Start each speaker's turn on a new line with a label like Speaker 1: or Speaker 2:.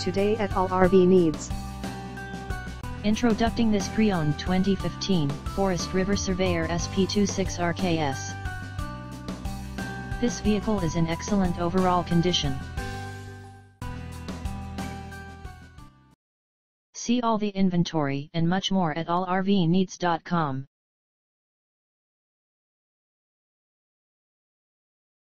Speaker 1: today at all RV needs.
Speaker 2: Introducing this pre-owned 2015 Forest River Surveyor SP26 RKS. This vehicle is in excellent overall condition. See all the inventory and much more at allrvneeds.com.